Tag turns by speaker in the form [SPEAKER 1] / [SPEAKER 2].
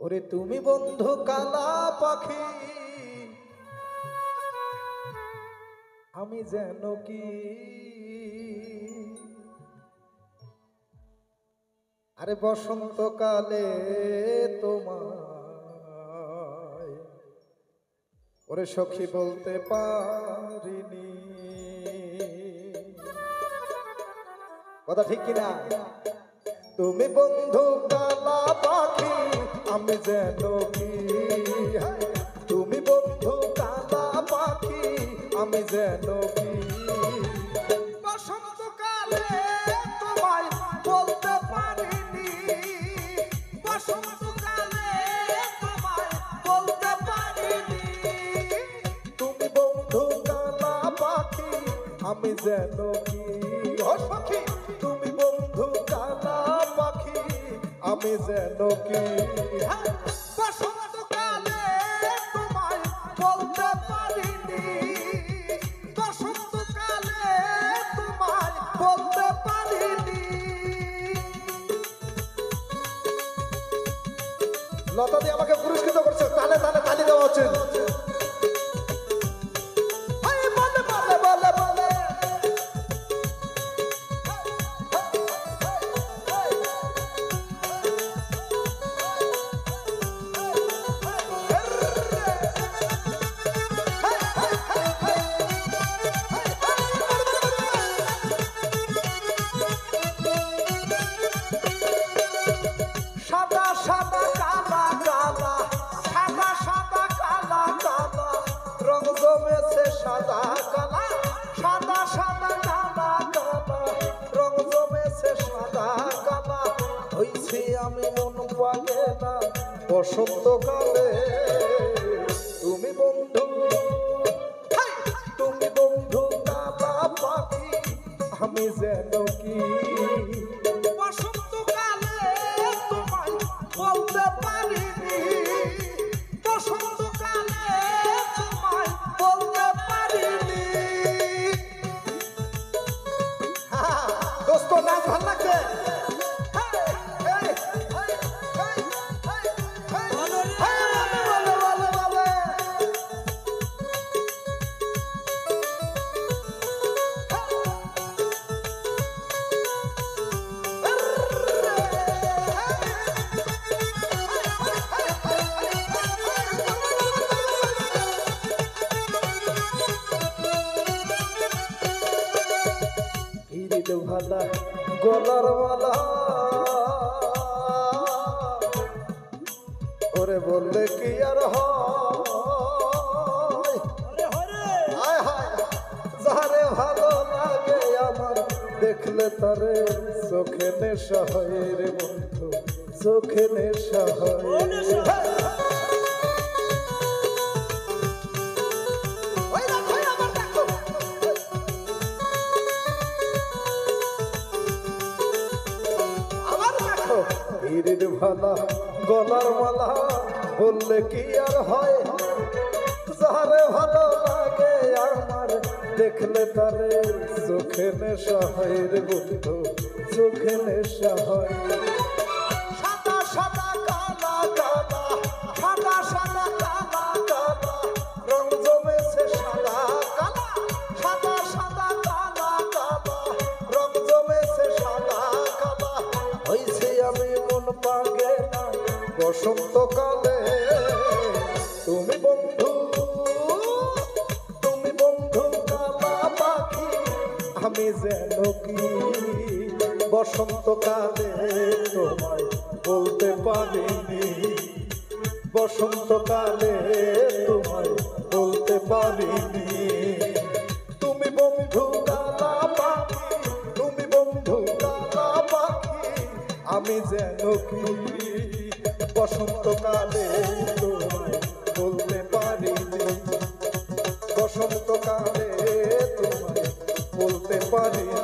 [SPEAKER 1] ওরে তুমি বন্ধু কালা পাখি। আমি যেন কি? আরে বসন্তকালে তোমার ওরে সখী বলতে পারিনি। কথা ঠিক কিনা? তুমি বন্ধু কালা পাখি, আমি যেন কি? তুমি বন্ধু কালা পাখি, আমি যেন কি? বসন্তকালে তোমায় বলতে তুমি বন্ধু পাখি, আমি যেন কি? সখী আমি যেন কি? বসন্তকালে তোমায় বলতে পারিনি। বসন্তকালে তোমায় বলতে পারিনি। লতা দিয়ে আমাকে পুরস্কৃত করছে। তালে তালে তালি দেওয়া হচ্ছে। আমি মন পাগে না বসন্তকালে তুমি বন্ধু তুমি বন্ধু কালা পাখি আমি যেন কি ভালা গলার মালা। ওরে বললে কি আর হায়? ভালো লাগে আমার দেখলে তারে চোখে নেশা হয় রে বন্ধু চোখে নেশা হয়। ভালা, গলার মালা বললে কি আর হয়? যারে ভালো লাগে আমার, দেখলে তারে চোখে নেশা হয় রে বন্ধু সুখে নেশা হয়। পাগে না। বসন্তকালে তুমি বন্ধু তুমি বন্ধু কালা পাখি, আমি যেন কি? বসন্তকালে তোমায় বলতে পারিনি। বসন্তকালে তোমায় বলতে পারিনি। আমি যেন কি বসন্তকালে তোমায় বলতে পারি বসন্তকালে তোমায় বলতে পারি